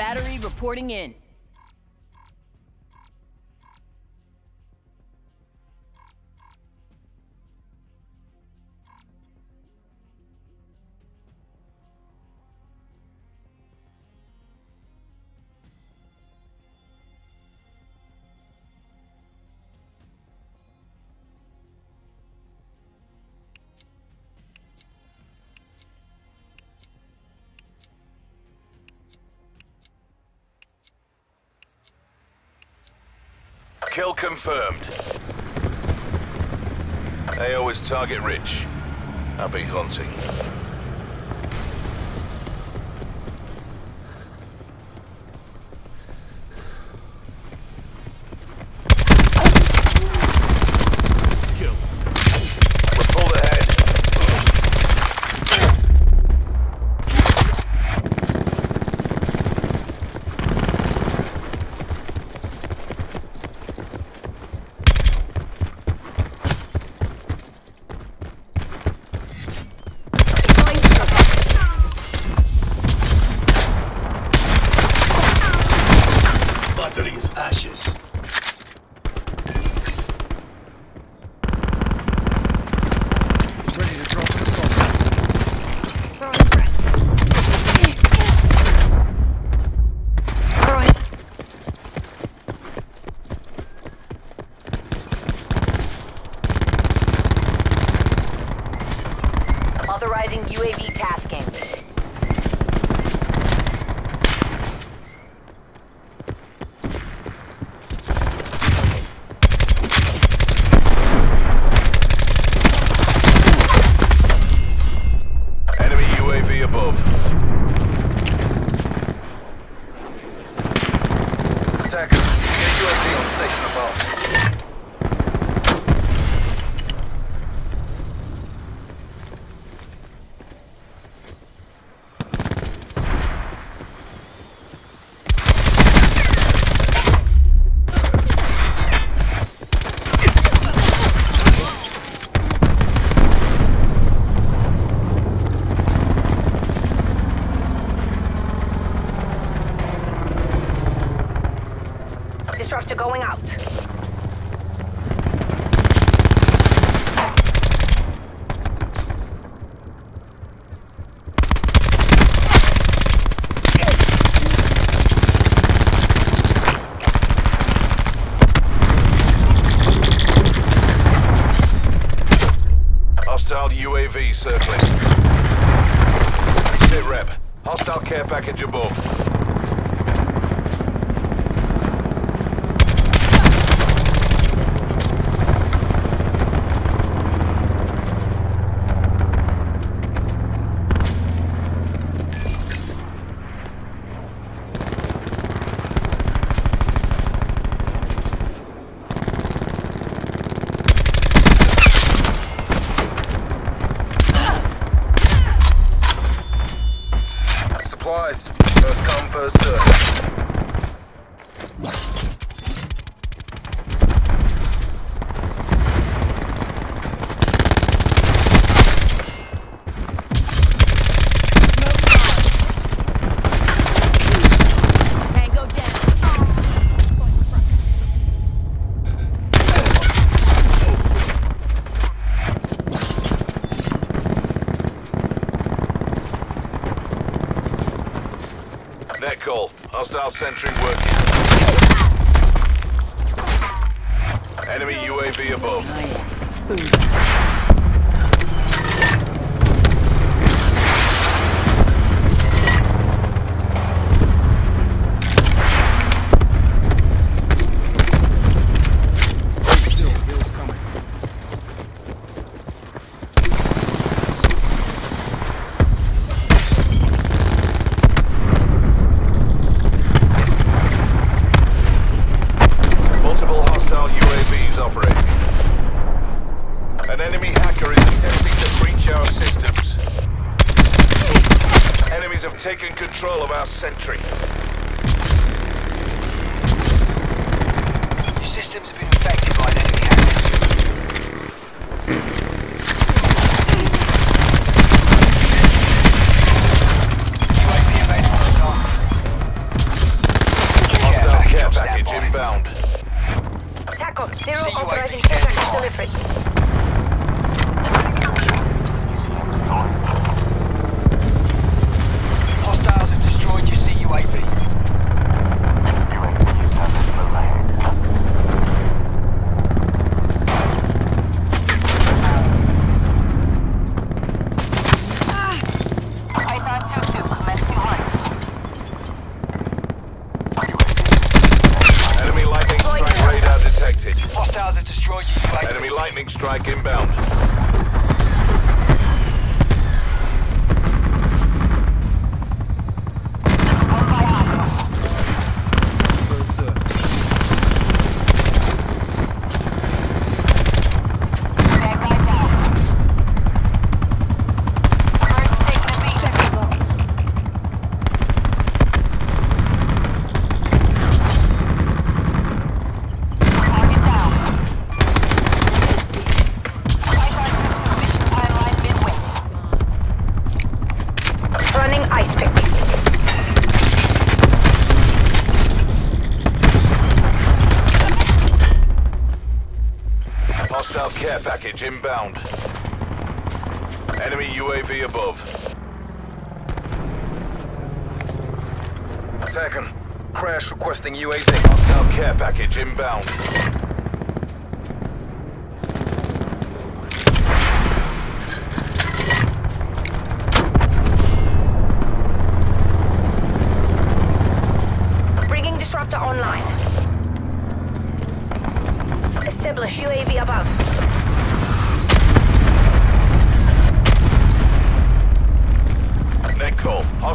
Battery reporting in. Kill confirmed. AO is target rich. I'll be hunting. UAV circling. Sit rep. Hostile care package above. missile sentry working. Enemy UAV above. control of our sentry. Hostiles have destroyed. Enemy lightning strike inbound. Hostile care package inbound. Enemy UAV above. Attacking. Crash requesting UAV. Hostile care package inbound.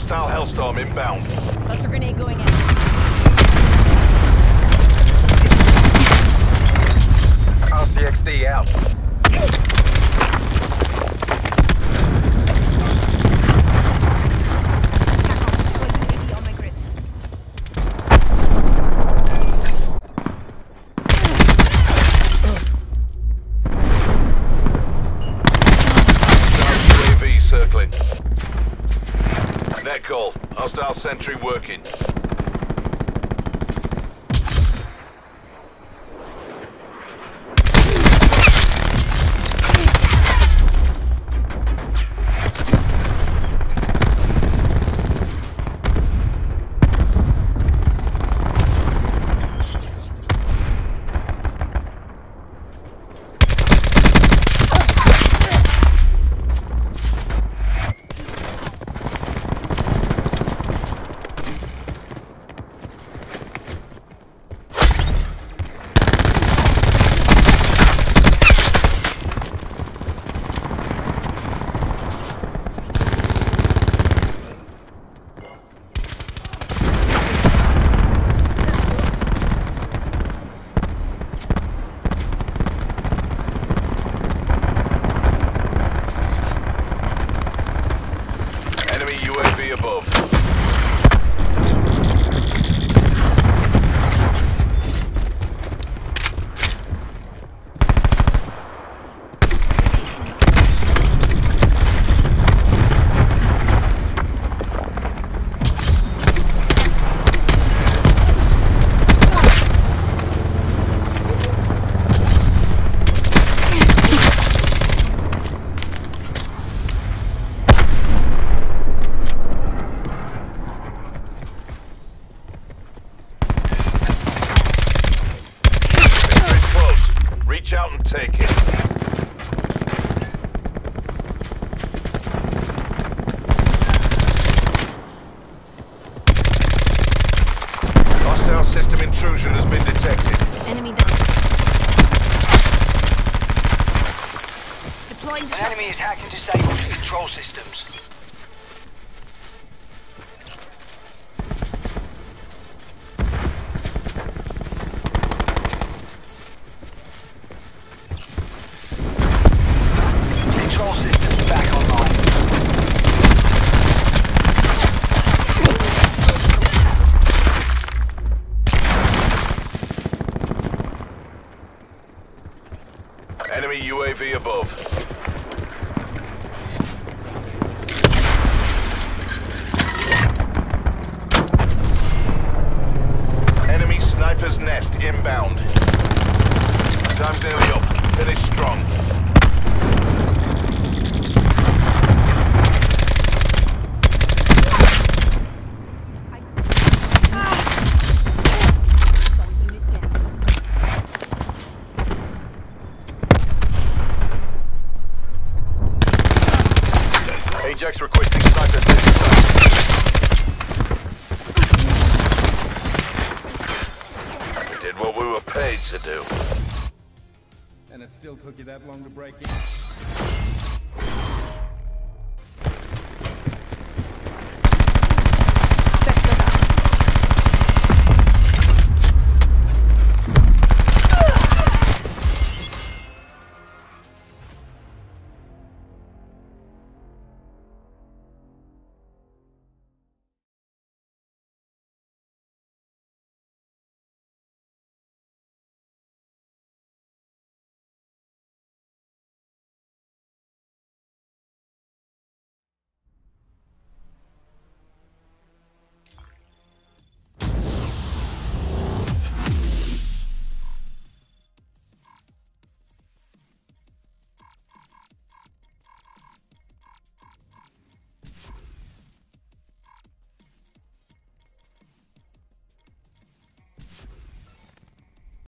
Hostile Hellstorm inbound. Cluster grenade going in. RCXD out. Net call. Hostile sentry working. Enemy UAV above. It's close. Reach out and take it. Hostile system intrusion has been detected. Enemy down. Deploying An disruptor. enemy is hacked and disabled control systems. Control systems back online. Enemy UAV above. Nearly up. Finish strong. Ajax requesting sniper. We did what we were paid to do. Still took you that long to break in?